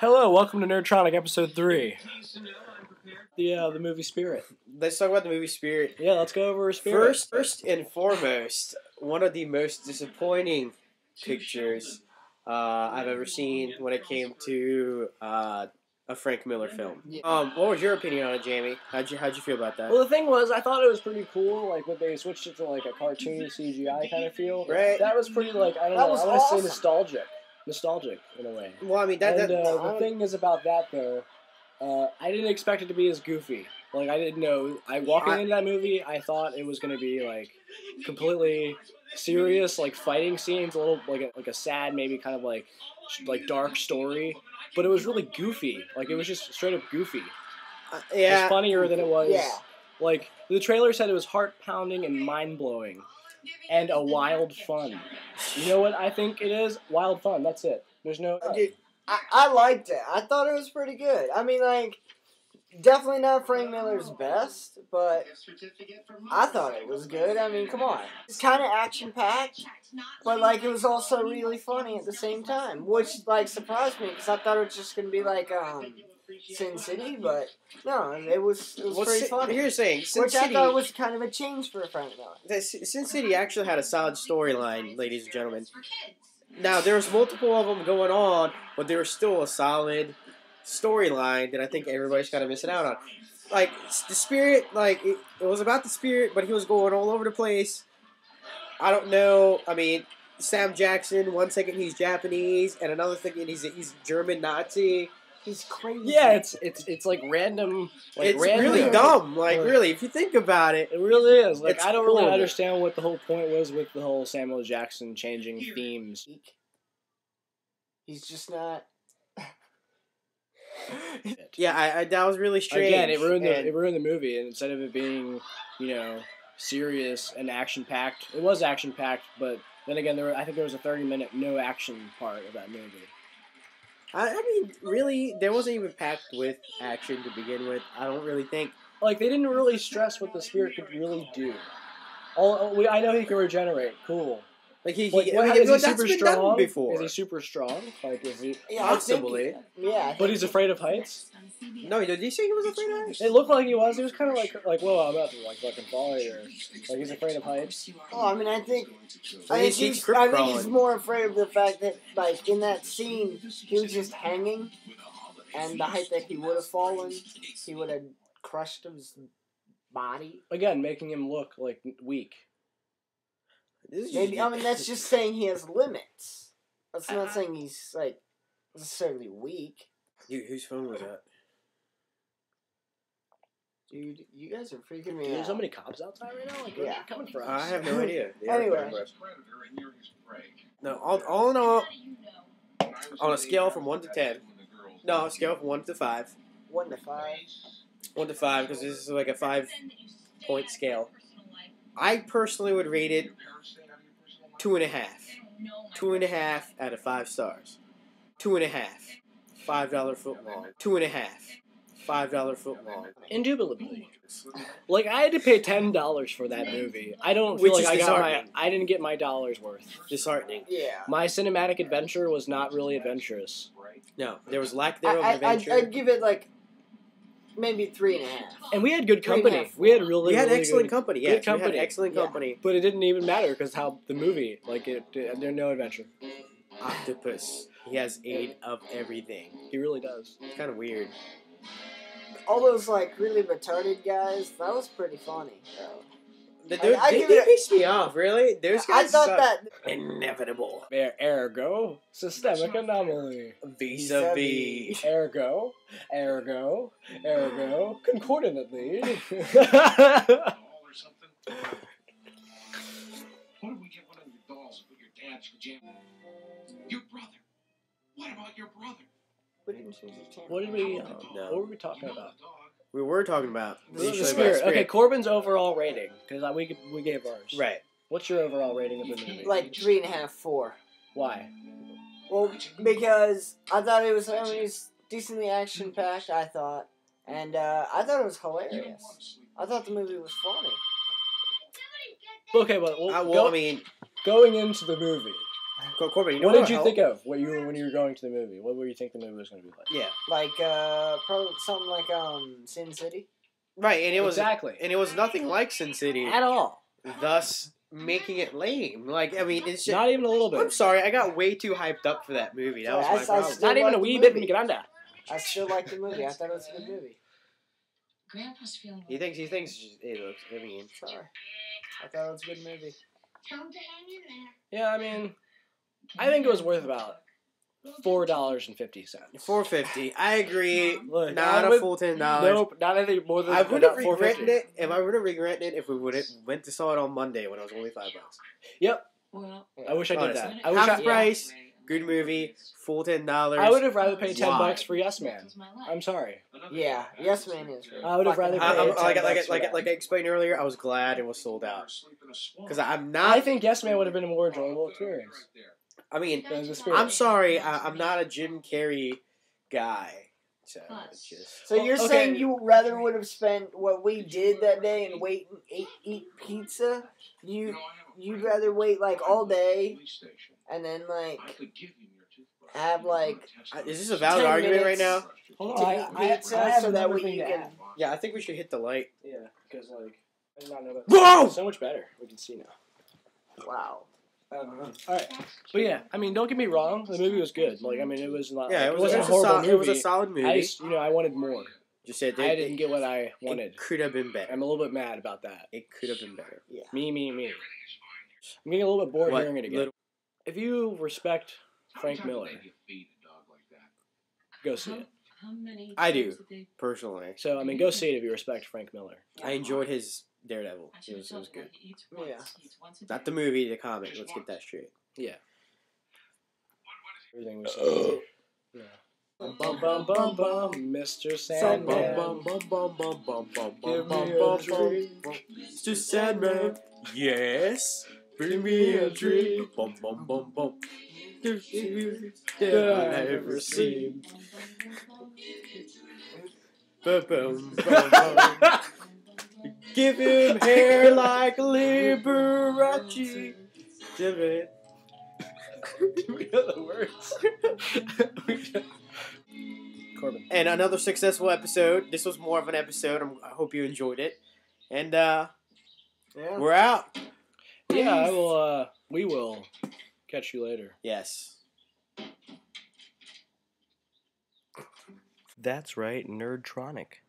Hello, welcome to Nerdtronic episode three. The uh, the movie Spirit. Let's talk about the movie Spirit. Yeah, let's go over Spirit. First, first and foremost, one of the most disappointing pictures uh, I've ever seen when it came to uh, a Frank Miller film. Yeah. Um, what was your opinion on it, Jamie? How'd you How'd you feel about that? Well, the thing was, I thought it was pretty cool, like when they switched it to like a cartoony CGI kind of feel. Right. That was pretty like I don't That know. was I want to awesome. say nostalgic, nostalgic in a way. Well, I mean that. and that uh, the thing is about that though, uh, I didn't expect it to be as goofy. Like I didn't know. I walking I- into that movie, I thought it was gonna be like completely serious, like fighting scenes, a little like a, like a sad, maybe kind of like like dark story. But it was really goofy. Like it was just straight up goofy. uh, It yeah, was funnier than it was. Yeah. Like the trailer said, it was heart pounding and mind blowing, and a wild fun. You know what I think it is? Wild fun. That's it. There's no. Dude, I, I liked it. I thought it was pretty good. I mean, like, definitely not Frank Miller's best, but I thought it was good. I mean, come on. It's kind of action packed, but, like, it was also really funny at the same time, which, like, surprised me because I thought it was just going to be like, um, Sin City, but no, it was, it was well, pretty Sin- funny. Here's the thing, Sin Which I City. thought was kind of a change for Frank Miller. the Sin Sin City actually had a solid storyline, ladies and gentlemen. Now there was multiple of them going on, but there was still a solid storyline that I think everybody's kind of missing out on. Like the spirit, like it, it was about the spirit, but he was going all over the place. I don't know. I mean, Sam Jackson. One second he's Japanese, and another second he's he's German Nazi. He's crazy. Yeah, it's it's it's like random. Like it's random. really dumb. Like Right. really, if you think about it, It really is. Like It's I don't really horrible. understand what the whole point was with the whole Samuel Jackson changing themes. He's just not. yeah, I, I that was really strange. Again, it ruined the and- it ruined the movie. And instead of it being, you know, serious and action packed, it was action packed. But then again, there were, I think there was a thirty minute no action part of that movie. I, I mean, really, there wasn't even packed with action to begin with. I don't really think. Like they didn't really stress what the spirit could really do. All I know he can regenerate. Cool. Like he, Like, he, what, I mean, is he that's super been strong? done before. Is he super strong? Like is he? Yeah, I think- Possibly. yeah. But he's afraid of heights. No, did you say he was afraid of heights? It looked like he was. He was kind of like like whoa, I'm about to like fucking fall here. Like he's afraid of heights. Oh, I mean, I think I think he's- he's he's, crypt I think he's more afraid of the fact that, like, in that scene, he was just hanging, and the height that he would have fallen, he would have crushed his body. Again, making him look like weak. This is Maybe I mean that's just saying he has limits. That's not uh-huh. saying he's like necessarily weak, Dude, whose phone was that? dude. You guys are freaking me There's out. so many cops outside right now. Like, where are Yeah. they coming from? I have no idea. Yeah, Anyway. No, all, all in all, on a scale from one to ten. No, a scale from one to five. One to five. One to five because this is like a five point scale. I personally would rate it two and a half. Two and a half out of five stars. Two and a half. Five dollar foot long. Two and a half. Five dollar foot long. Indubitably. Like I had to pay ten dollars for that movie. I don't feel Which like I got my. I didn't get my dollars worth. Disheartening. Yeah. My cinematic adventure was not really adventurous. No, there was lack I, there of I, I'd, adventure. I'd give it like maybe three and a half. And we had good Three and a company. We had really. we had really excellent good, company. good Yes, we company. had excellent Yeah. company. But it didn't even matter because how the movie, like it, it, there's no adventure. Octopus. He has eight of everything. He really does. It's kind of weird. All those like really retarded guys, that was pretty funny. though. They, I- I they, they it pissed me off. Really, those I guys thought suck. that inevitable. Er- Ergo, systemic anomaly. Vis-a-vis. Ergo, ergo, ergo, concordantly. or something. What if we get one of your dolls and put your dad's pajama? Your brother. What about your brother? we didn't change the channel. what did we? Uh, No. What were we talking about? We were talking about The, initially about spirit. Okay, Corbin's overall rating because we we gave ours. Right. What's your overall rating of the movie? Like three and a half, four. Why? Well, because I thought it was, I mean, it was decently action packed. I thought, and uh, I thought it was hilarious. I thought the movie was funny. Okay, but well, Uh, well, go- I mean, going into the movie, Cor- Corbin, you know What did you help? think of what you were when you were going to the movie? What were you think the movie was going to be like? Yeah, Like uh, probably something like um Sin City. right, and it was exactly and it was nothing like Sin City, at all. thus making it lame. Like, I mean, it's just. Not even a little bit. I'm sorry, I got way too hyped up for that movie. That was Yeah, I- my I problem. still Not even a wee bit movie. Grande. I still like the movie. I thought it was a good movie. Grandpa's feeling. He thinks he thinks it looks. I mean, Sorry. I thought it was a good movie. Tell him to hang in there. Yeah, I mean, I think it was worth about four dollars and fifty cents. four fifty. I agree. Look, Not I a would- full ten dollars. Nope, not anything more than I would have regretted it if I would have regretted it if we would have went to saw it on Monday when it was only five bucks. Yep. Well, I wish I did Honestly. that. I wish Half I, price, good movie, full ten dollars. I would have rather paid ten Why? bucks for Yes Man. I'm sorry. Yeah, Yes Man is. Good. I would have rather I, paid I'm, hate it. like, like, like, like I explained earlier, I was glad it was sold out because I'm not. I think Yes Man would have been a more enjoyable experience. I mean, than the spirit. I'm sorry, I, I'm not a Jim Carrey guy. So just So you're Okay. saying you rather would have spent what we did that day and wait and eat, eat pizza? You you'd rather wait like all day and then like have like is this a valid argument right now? Hold on, I, I, I have so that another way thing you to can- Yeah, I think we should hit the light. Yeah, because like I did not know that. Whoa! So much better. We can see now. wow. All right, but yeah, I mean, don't get me wrong. The movie was good. Like, I mean, it was not. Yeah, it was, wasn't it was a horrible sol- movie. it was a solid movie. I just, you know, I wanted more. just said I didn't get what I wanted. It could have been better. I'm a little bit mad about that. It could have been better. Me, me, me. I'm getting a little bit bored What hearing it again. little- If you respect Frank Miller, go see it. How many I do. personally, So I mean, go see it if you respect Frank Miller. I enjoyed his Daredevil. I It was, it was good. he eats Yeah. once, he eats once a Not the movie, the comic. Let's get that straight. Everything was so yeah. Bum bum bum bum bum, Mr. Sandman. bum bum bum bum bum Give me a drink. Mr. Sandman. Yes. Bring me a drink. Bum bum bum bum. That I ever seen. Bum, bum, bum, bum. Give him hair like Liberace. Give it. we know the words. Corbin. And another successful episode. This was more of an episode. I'm, I hope you enjoyed it. And uh, Yeah. we're out. Yeah, I will. Uh, we will catch you later. Yes. That's right, Nerdtronic.